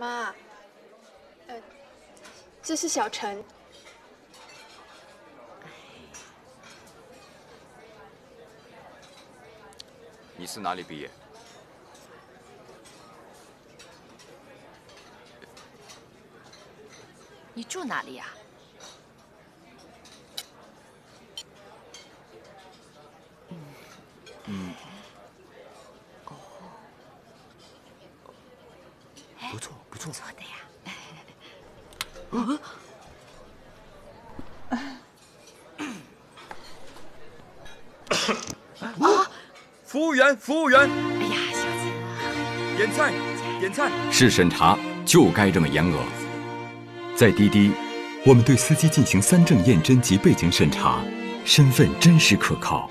妈，呃，这是小陈。你是哪里毕业？你住哪里呀？嗯，哦，不错不错，不错的呀。啊！服务员，服务员！哎呀，小陈啊！点菜，点菜！是审查就该这么严格。在滴滴，我们对司机进行三证验真及背景审查，身份真实可靠。